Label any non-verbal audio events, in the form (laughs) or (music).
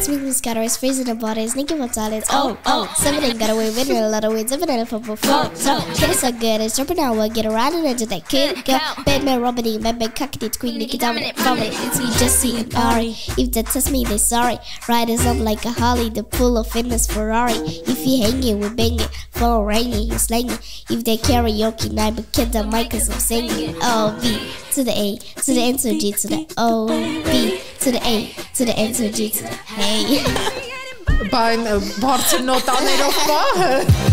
It's me who's got always freezing the bodies, Nikki Mortales. Oh, oh, seven ain't got away with it, a lot of wins, seven ain't for before. So, get it so good, it's jumping out, we'll get around and into that kid. Go, Batman, Robin, Batman, cockedy, queen, Nikki, dominant, dominant. It's me, Jesse, and Ari. If they test me, they sorry. Riders up like a Harley, the pull of fitness Ferrari. If you hanging, we banging, phone ringing, you slanging. If they karaoke night, but kids the mic cause I'm singing. O, B, to the A, to the N, to the G, to the O, B, to the A, to the A, to the G, to the Hey. Bajnë, barë që nota në i (laughs)